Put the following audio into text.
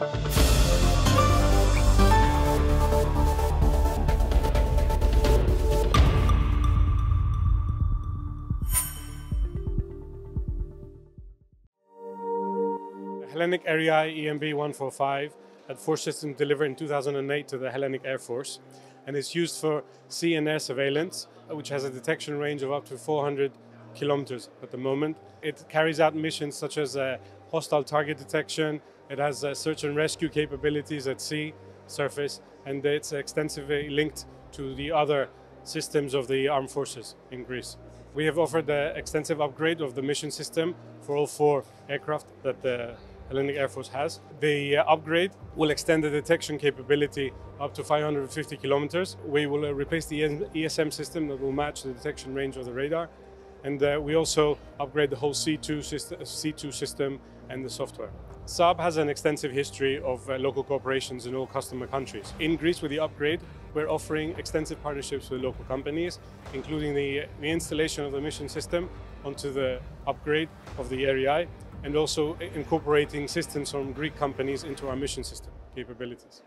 Hellenic Erieye EMB 145 had force system delivered in 2008 to the Hellenic Air Force and is used for sea and air surveillance, which has a detection range of up to 400 kilometers at the moment. It carries out missions such as uh, hostile target detection, it has uh, search and rescue capabilities at sea, surface, and it's extensively linked to the other systems of the armed forces in Greece. We have offered an extensive upgrade of the mission system for all four aircraft that the Hellenic Air Force has. The uh, upgrade will extend the detection capability up to 550 kilometers. We will uh, replace the ESM system that will match the detection range of the radar. And uh, we also upgrade the whole C2 system, C2 system and the software. Saab has an extensive history of uh, local cooperations in all customer countries. In Greece, with the upgrade, we're offering extensive partnerships with local companies, including the, the installation of the mission system onto the upgrade of the Erieye and also incorporating systems from Greek companies into our mission system capabilities.